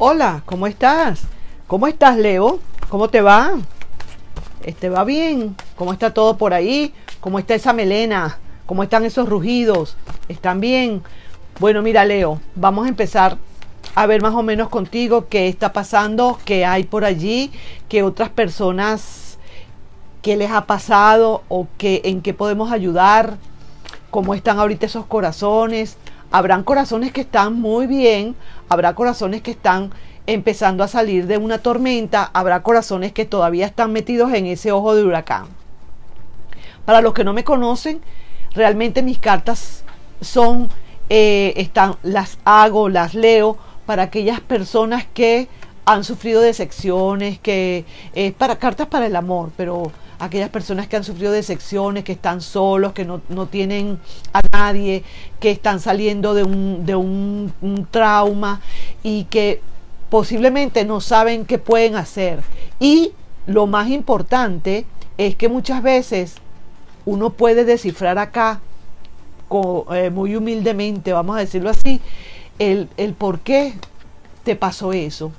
Hola, ¿cómo estás? ¿Cómo estás, Leo? ¿Cómo te va? ¿Este va bien? ¿Cómo está todo por ahí? ¿Cómo está esa melena? ¿Cómo están esos rugidos? ¿Están bien? Bueno, mira, Leo, vamos a empezar a ver más o menos contigo qué está pasando, qué hay por allí, qué otras personas, qué les ha pasado o qué, en qué podemos ayudar, cómo están ahorita esos corazones. Habrán corazones que están muy bien, habrá corazones que están empezando a salir de una tormenta, habrá corazones que todavía están metidos en ese ojo de huracán. Para los que no me conocen, realmente mis cartas son, eh, están, las hago, las leo para aquellas personas que han sufrido decepciones, que es para cartas para el amor, pero aquellas personas que han sufrido decepciones, que están solos, que no, tienen a nadie, que están saliendo de, un, de un, un trauma y que posiblemente no saben qué pueden hacer. Y lo más importante es que muchas veces uno puede descifrar acá, eh, muy humildemente, vamos a decirlo así, el, el por qué te pasó eso.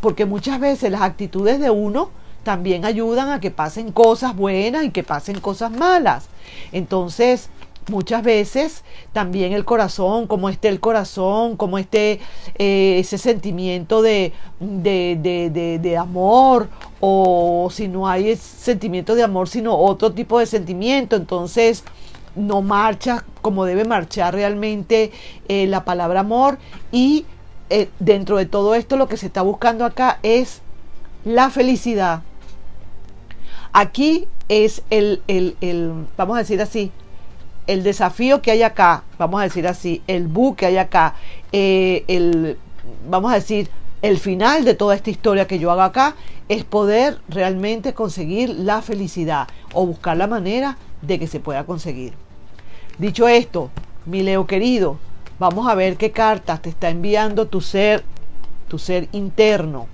Porque muchas veces las actitudes de uno también ayudan a que pasen cosas buenas y que pasen cosas malas. Entonces, muchas veces también el corazón, como esté el corazón, como esté eh, ese sentimiento de, de, de, amor, o si no hay sentimiento de amor, sino otro tipo de sentimiento, entonces no marcha como debe marchar realmente eh, la palabra amor y eh, dentro de todo esto lo que se está buscando acá es la felicidad. Aquí es el, el, el vamos a decir así, el desafío que hay acá, vamos a decir así, el bu que hay acá, eh, el, vamos a decir, el final de toda esta historia que yo hago acá es poder realmente conseguir la felicidad o buscar la manera de que se pueda conseguir. Dicho esto, mi Leo querido, vamos a ver qué cartas te está enviando tu ser, tu ser interno,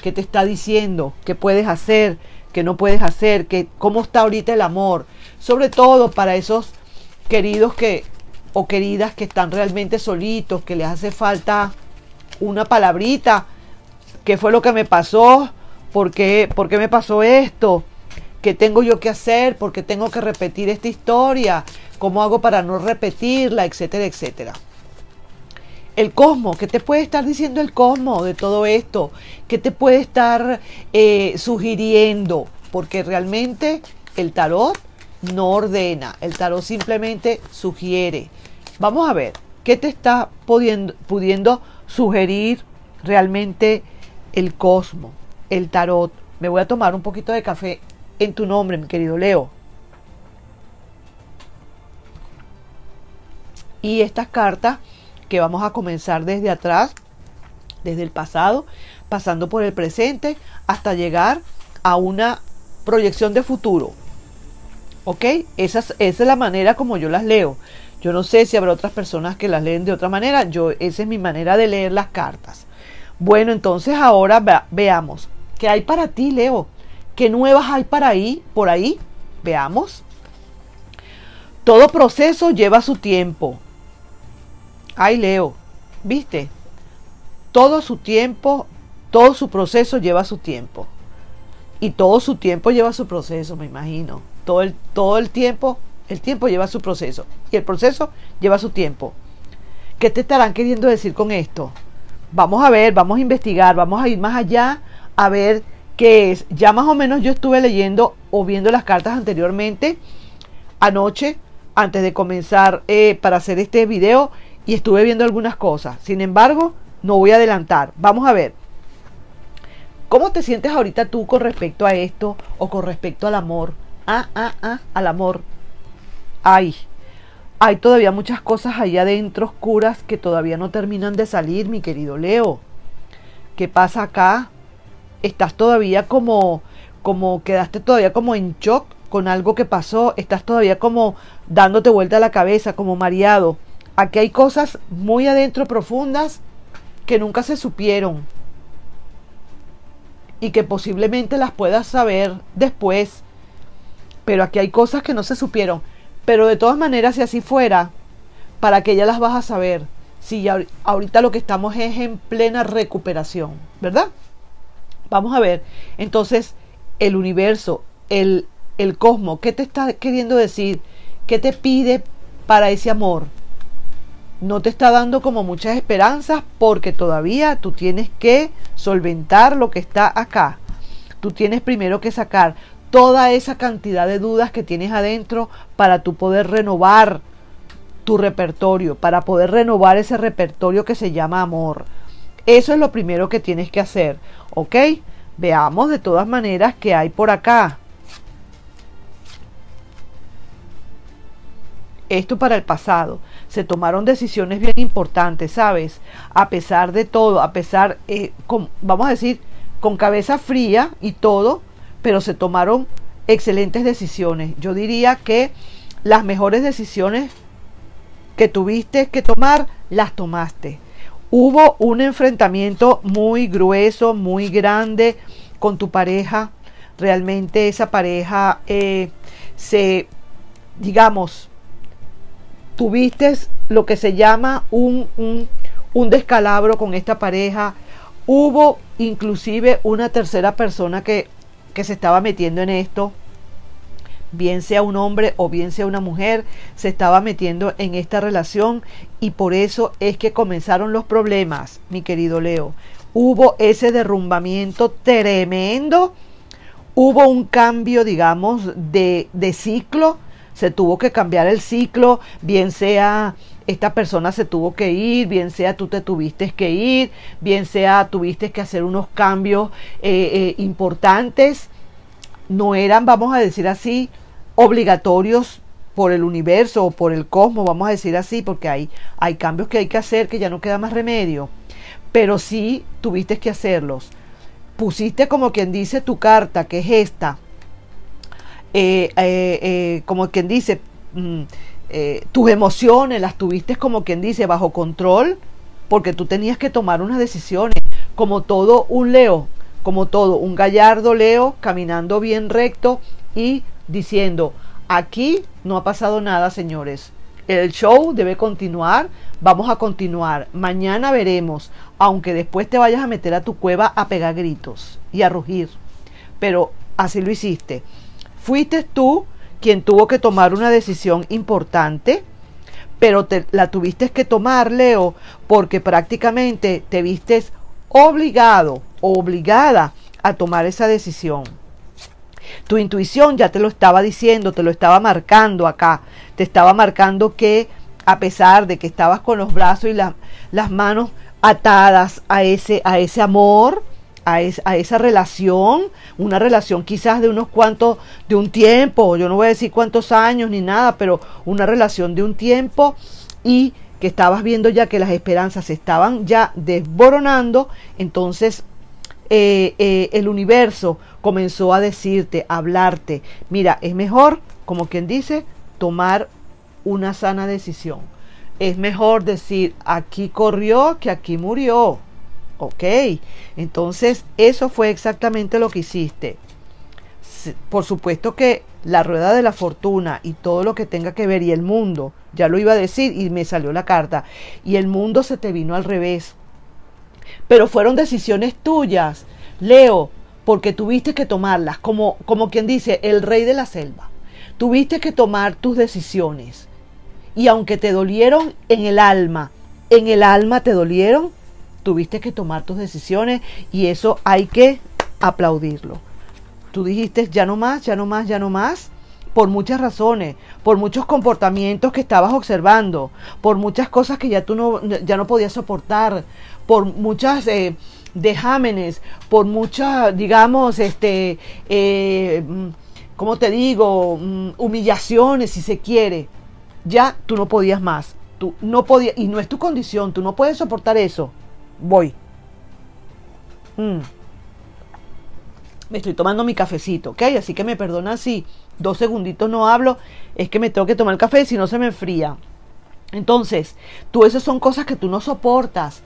qué te está diciendo, qué puedes hacer, qué no puedes hacer, qué, cómo está ahorita el amor, sobre todo para esos queridos que o queridas que están realmente solitos, que les hace falta una palabrita, qué fue lo que me pasó, por qué, por qué me pasó esto, qué tengo yo que hacer, por qué tengo que repetir esta historia, cómo hago para no repetirla, etcétera, etcétera. El cosmos, ¿qué te puede estar diciendo el cosmos de todo esto? ¿Qué te puede estar eh, sugiriendo? Porque realmente el tarot no ordena, el tarot simplemente sugiere. Vamos a ver, ¿qué te está pudiendo, pudiendo sugerir realmente el cosmos, el tarot? Me voy a tomar un poquito de café en tu nombre, mi querido Leo. Y estas cartas que vamos a comenzar desde atrás, desde el pasado, pasando por el presente, hasta llegar a una proyección de futuro. ¿Ok? Esa es, la manera como yo las leo. Yo no sé si habrá otras personas que las leen de otra manera. Yo, esa es mi manera de leer las cartas. Bueno, entonces ahora veamos. ¿Qué hay para ti, Leo? ¿Qué nuevas hay para ahí, por ahí? Veamos. Todo proceso lleva su tiempo. Ay, Leo, ¿viste? Todo su tiempo, todo su proceso lleva su tiempo. Y todo su tiempo lleva su proceso, me imagino. Todo el, todo el tiempo, el tiempo lleva su proceso. Y el proceso lleva su tiempo. ¿Qué te estarán queriendo decir con esto? Vamos a ver, vamos a investigar, vamos a ir más allá a ver qué es. Ya más o menos yo estuve leyendo o viendo las cartas anteriormente, anoche, antes de comenzar eh, para hacer este video, y estuve viendo algunas cosas. Sin embargo, no voy a adelantar. Vamos a ver. ¿Cómo te sientes ahorita tú con respecto a esto o con respecto al amor? ah, ah, ah, al amor. Ay, hay todavía muchas cosas ahí adentro oscuras que todavía no terminan de salir, mi querido Leo. ¿Qué pasa acá? Estás todavía como, como, quedaste todavía como en shock con algo que pasó, estás todavía como dándote vuelta a la cabeza, como mareado. Aquí hay cosas muy adentro profundas que nunca se supieron y que posiblemente las puedas saber después pero aquí hay cosas que no se supieron. Pero de todas maneras, si así fuera, para que ya las vas a saber. si ahorita lo que estamos es en plena recuperación, ¿verdad? Vamos a ver, entonces, el universo, el, el cosmos, ¿qué te está queriendo decir? ¿Qué te pide para ese amor? No te está dando como muchas esperanzas porque todavía tú tienes que solventar lo que está acá. Tú tienes primero que sacar toda esa cantidad de dudas que tienes adentro para tú poder renovar tu repertorio, para poder renovar ese repertorio que se llama amor. Eso es lo primero que tienes que hacer, ¿ok? Veamos de todas maneras qué hay por acá. Esto para el pasado. Se tomaron decisiones bien importantes, ¿sabes? A pesar de todo, a pesar, eh, vamos a decir, con cabeza fría y todo, pero se tomaron excelentes decisiones. Yo diría que las mejores decisiones que tuviste que tomar, las tomaste. Hubo un enfrentamiento muy grueso, muy grande con tu pareja. Realmente esa pareja eh, se, digamos, tuviste lo que se llama un, un, un descalabro con esta pareja. Hubo inclusive una tercera persona que que se estaba metiendo en esto, bien sea un hombre o bien sea una mujer, se estaba metiendo en esta relación y por eso es que comenzaron los problemas, mi querido Leo. Hubo ese derrumbamiento tremendo, hubo un cambio, digamos, de, de ciclo, se tuvo que cambiar el ciclo, bien sea esta persona se tuvo que ir, bien sea tú te tuviste que ir, bien sea tuviste que hacer unos cambios eh, eh, importantes, no eran, vamos a decir así, obligatorios por el universo o por el cosmos, vamos a decir así, porque hay, hay cambios que hay que hacer que ya no queda más remedio, pero sí tuviste que hacerlos. Pusiste como quien dice tu carta, que es esta, eh, como quien dice, mm, eh, tus emociones las tuviste como quien dice bajo control porque tú tenías que tomar unas decisiones. Como todo un leo como todo un gallardo leo caminando bien recto y diciendo aquí no ha pasado nada señores. El show debe continuar vamos a continuar. Mañana veremos aunque después te vayas a meter a tu cueva a pegar gritos y a rugir. Pero así lo hiciste fuiste tú quien tuvo que tomar una decisión importante, pero te, la tuviste que tomar, Leo, porque prácticamente te vistes obligado obligada a tomar esa decisión. Tu intuición ya te lo estaba diciendo, te lo estaba marcando acá, te estaba marcando que a pesar de que estabas con los brazos y las manos atadas a ese, a ese amor, a, esa relación, una relación quizás de unos cuantos, de un tiempo, yo no voy a decir cuántos años ni nada, pero una relación de un tiempo y que estabas viendo ya que las esperanzas estaban ya desboronando, entonces eh, eh, el universo comenzó a decirte, a hablarte, mira, es mejor, como quien dice, tomar una sana decisión. Es mejor decir, aquí corrió que aquí murió. Ok, entonces eso fue exactamente lo que hiciste. Por supuesto que la rueda de la fortuna y todo lo que tenga que ver y el mundo, ya lo iba a decir y me salió la carta, y el mundo se te vino al revés. Pero fueron decisiones tuyas, Leo, porque tuviste que tomarlas, como, como quien dice, el rey de la selva. Tuviste que tomar tus decisiones. Y aunque te dolieron en el alma, en el alma te dolieron, tuviste que tomar tus decisiones y eso hay que aplaudirlo. Tú dijiste ya no más, ya no más, ya no más, por muchas razones, por muchos comportamientos que estabas observando, por muchas cosas que ya tú no, ya no podías soportar, por muchas eh, dejámenes, por muchas, digamos, este, eh, mm, ¿cómo te digo? Mm, humillaciones, si se quiere. Ya tú no podías más. Tú no podías, y no es tu condición, tú no puedes soportar eso voy. Mm. Me estoy tomando mi cafecito, ¿ok? Así que me perdona si dos segunditos no hablo, es que me tengo que tomar el café, si no se me enfría. Entonces, tú esas son cosas que tú no soportas,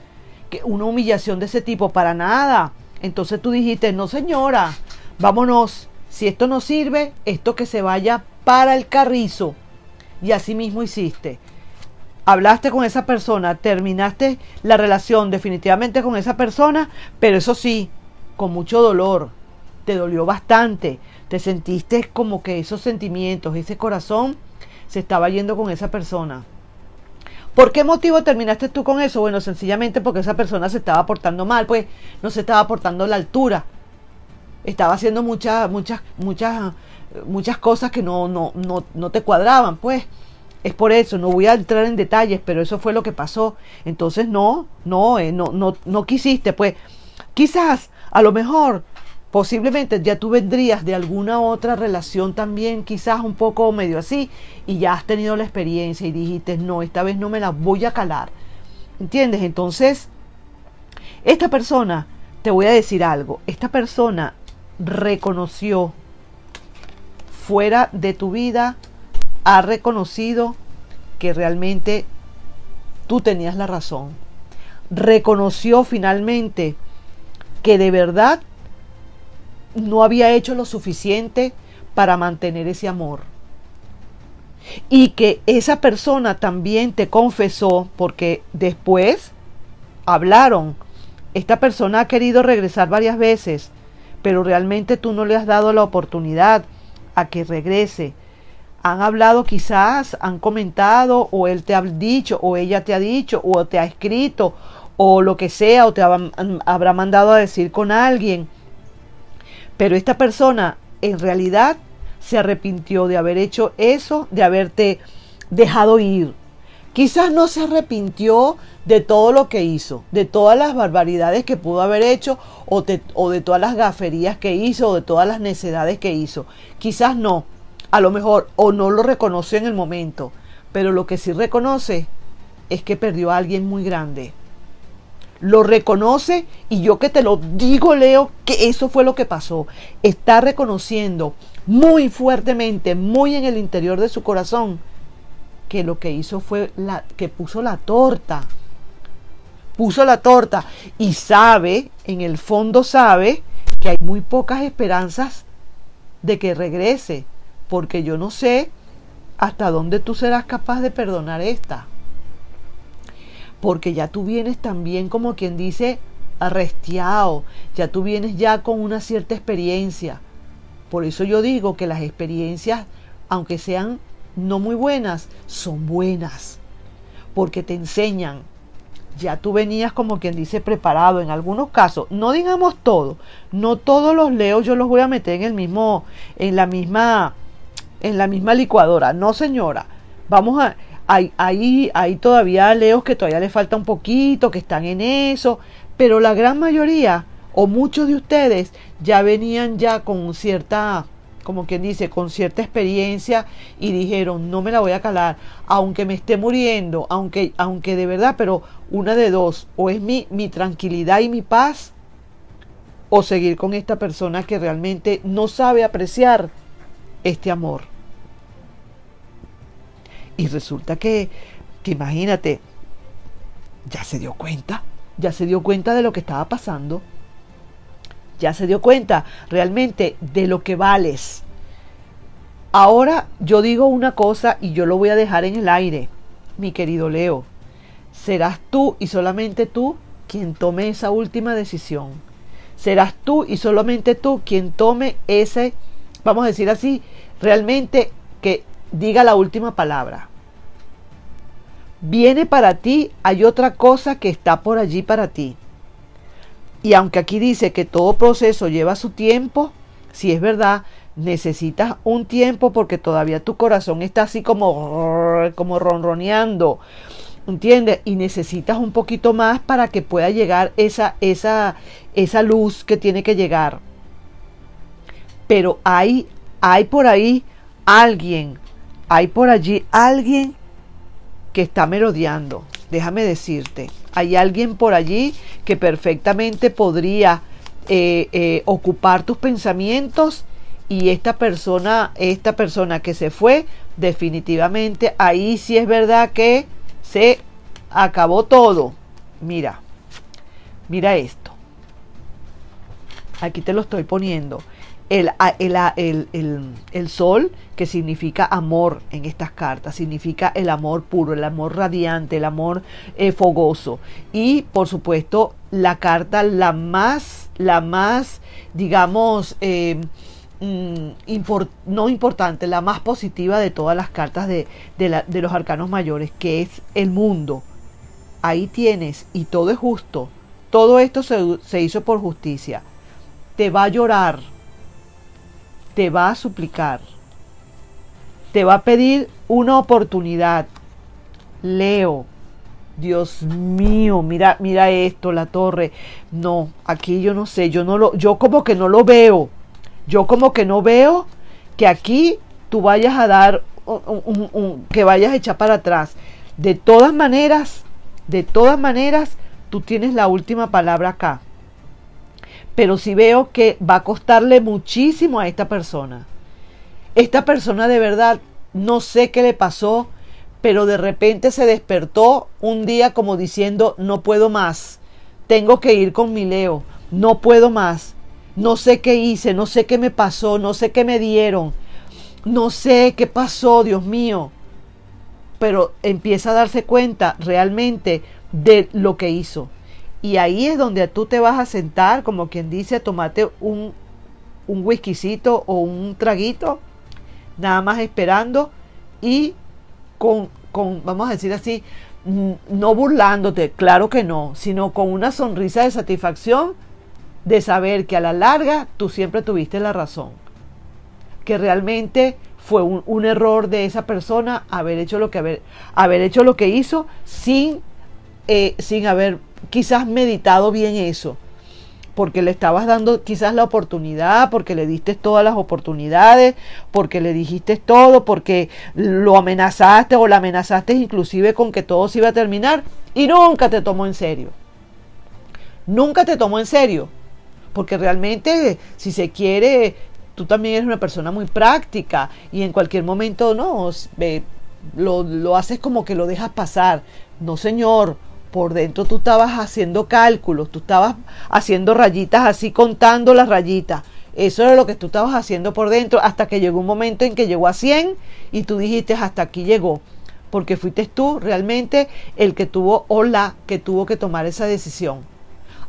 que una humillación de ese tipo para nada. Entonces tú dijiste, no señora, vámonos, si esto no sirve, esto que se vaya para el carrizo. Y así mismo hiciste. Hablaste con esa persona, terminaste la relación definitivamente con esa persona, pero eso sí, con mucho dolor, te dolió bastante, te sentiste como que esos sentimientos, ese corazón se estaba yendo con esa persona. ¿Por qué motivo terminaste tú con eso? Bueno, sencillamente porque esa persona se estaba portando mal, pues no se estaba portando a la altura. Estaba haciendo muchas, muchas, muchas, muchas cosas que no, no, no, no te cuadraban, pues. Es por eso, no voy a entrar en detalles, pero eso fue lo que pasó. Entonces no, no, eh, no, no, no quisiste, pues. Quizás, a lo mejor, posiblemente ya tú vendrías de alguna otra relación también, quizás un poco medio así, y ya has tenido la experiencia y dijiste, no, esta vez no me la voy a calar. ¿Entiendes? Entonces, esta persona, te voy a decir algo, esta persona reconoció fuera de tu vida, ha reconocido que realmente tú tenías la razón. Reconoció finalmente que de verdad no había hecho lo suficiente para mantener ese amor. Y que esa persona también te confesó, porque después hablaron. Esta persona ha querido regresar varias veces, pero realmente tú no le has dado la oportunidad a que regrese. Han hablado quizás, han comentado, o él te ha dicho, o ella te ha dicho, o te ha escrito, o lo que sea, o te habrá mandado a decir con alguien pero esta persona en realidad se arrepintió de haber hecho eso, de haberte dejado ir. Quizás no se arrepintió de todo lo que hizo, de todas las barbaridades que pudo haber hecho o de, todas las gaferías que hizo o de todas las necedades que hizo. Quizás no, a lo mejor o no lo reconoció en el momento, pero lo que sí reconoce es que perdió a alguien muy grande lo reconoce y yo que te lo digo, Leo, que eso fue lo que pasó. Está reconociendo muy fuertemente, muy en el interior de su corazón, que lo que hizo fue que puso la torta. Puso la torta y sabe, en el fondo sabe, que hay muy pocas esperanzas de que regrese, porque yo no sé hasta dónde tú serás capaz de perdonar esta. Porque ya tú vienes también como quien dice arrestiado, ya tú vienes ya con una cierta experiencia. Por eso yo digo que las experiencias, aunque sean no muy buenas, son buenas, porque te enseñan. Ya tú venías como quien dice preparado en algunos casos, no digamos todo, no todos los leos yo los voy a meter en el mismo en la misma en la misma licuadora, no señora. Vamos a hay, hay, todavía leos que todavía les falta un poquito, que están en eso, pero la gran mayoría o muchos de ustedes ya venían ya con cierta, como quien dice, con cierta experiencia y dijeron, no me la voy a calar, aunque me esté muriendo, aunque, aunque de verdad, pero una de dos, o es mi, mi tranquilidad y mi paz, o seguir con esta persona que realmente no sabe apreciar este amor. Y resulta que, que imagínate, ya se dio cuenta, ya se dio cuenta de lo que estaba pasando, ya se dio cuenta realmente de lo que vales. Ahora yo digo una cosa y yo lo voy a dejar en el aire, mi querido Leo. Serás tú y solamente tú quien tome esa última decisión. Serás tú y solamente tú quien tome ese, vamos a decir así, realmente que diga la última palabra. Viene para ti, hay otra cosa que está por allí para ti. Y aunque aquí dice que todo proceso lleva su tiempo, si es verdad, necesitas un tiempo porque todavía tu corazón está así como, como ronroneando. ¿Entiendes? Y necesitas un poquito más para que pueda llegar esa, esa, esa luz que tiene que llegar. Pero hay, hay por ahí alguien hay por allí alguien que está merodeando. Déjame decirte, hay alguien por allí que perfectamente podría eh, eh, ocupar tus pensamientos y esta persona, esta persona que se fue, definitivamente ahí sí es verdad que se acabó todo. Mira, mira esto. Aquí te lo estoy poniendo. El, el, sol, que significa amor en estas cartas, significa el amor puro, el amor radiante, el amor eh, fogoso. Y por supuesto, la carta la más, la más, digamos, eh, mm, no importante, la más positiva de todas las cartas de, de los arcanos mayores, que es el mundo. Ahí tienes, y todo es justo. Todo esto se, se hizo por justicia. Te va a llorar te va a suplicar, te va a pedir una oportunidad. Leo, Dios mío, mira, mira esto, la torre. No, aquí yo no sé, yo no lo, yo como que no lo veo. Yo como que no veo que aquí tú vayas a dar que vayas a echar para atrás. De todas maneras, de todas maneras, tú tienes la última palabra acá pero sí veo que va a costarle muchísimo a esta persona. Esta persona de verdad, no sé qué le pasó, pero de repente se despertó un día como diciendo, no puedo más, tengo que ir con mi Leo, no puedo más, no sé qué hice, no sé qué me pasó, no sé qué me dieron, no sé qué pasó, Dios mío. Pero empieza a darse cuenta realmente de lo que hizo. Y ahí es donde tú te vas a sentar, como quien dice, tomate un, un whiskycito o un traguito, nada más esperando y con, con, vamos a decir así, no burlándote, claro que no, sino con una sonrisa de satisfacción de saber que a la larga tú siempre tuviste la razón, que realmente fue un, un error de esa persona haber hecho lo que haber, haber hecho lo que hizo sin, eh, sin haber quizás meditado bien eso, porque le estabas dando quizás la oportunidad, porque le diste todas las oportunidades, porque le dijiste todo, porque lo amenazaste o la amenazaste inclusive con que todo se iba a terminar y nunca te tomó en serio. Nunca te tomó en serio, porque realmente si se quiere, tú también eres una persona muy práctica y en cualquier momento no, lo, lo haces como que lo dejas pasar. No, señor, por dentro tú estabas haciendo cálculos, tú estabas haciendo rayitas así, contando las rayitas. Eso era lo que tú estabas haciendo por dentro hasta que llegó un momento en que llegó a 100 y tú dijiste hasta aquí llegó. Porque fuiste tú realmente el que tuvo o la que tuvo que tomar esa decisión.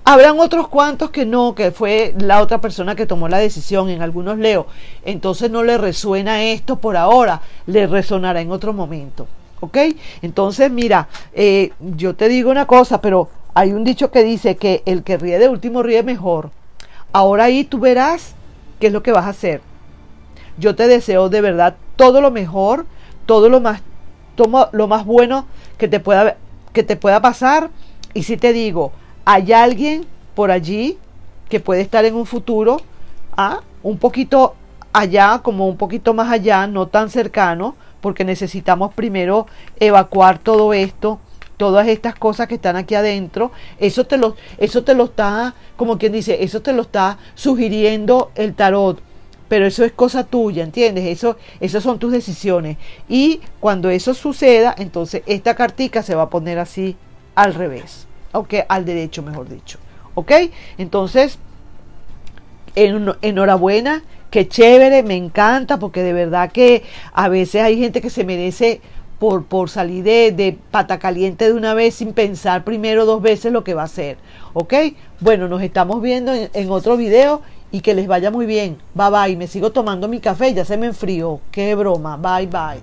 Habrán otros cuantos que no, que fue la otra persona que tomó la decisión, en algunos leo. Entonces no le resuena esto por ahora, le resonará en otro momento. ¿Ok? Entonces, mira, eh, yo te digo una cosa, pero hay un dicho que dice que el que ríe de último ríe mejor. Ahora ahí tú verás qué es lo que vas a hacer. Yo te deseo de verdad todo lo mejor, todo lo más, lo más bueno que te pueda, que te pueda pasar. Y si te digo, hay alguien por allí que puede estar en un futuro, ¿ah? un poquito allá, como un poquito más allá, no tan cercano, porque necesitamos primero evacuar todo esto, todas estas cosas que están aquí adentro. Eso te lo, eso te lo está, como quien dice, eso te lo está sugiriendo el tarot. Pero eso es cosa tuya, ¿entiendes? Eso, esas son tus decisiones. Y cuando eso suceda, entonces esta cartica se va a poner así al revés. ¿Ok? Al derecho, mejor dicho. ¿Ok? Entonces, en, enhorabuena qué chévere, me encanta, porque de verdad que a veces hay gente que se merece por, por salir de, de, pata caliente de una vez sin pensar primero dos veces lo que va a hacer. ¿Ok? Bueno, nos estamos viendo en, en otro video y que les vaya muy bien. Bye bye. Me sigo tomando mi café, ya se me enfrió. Qué broma. Bye bye.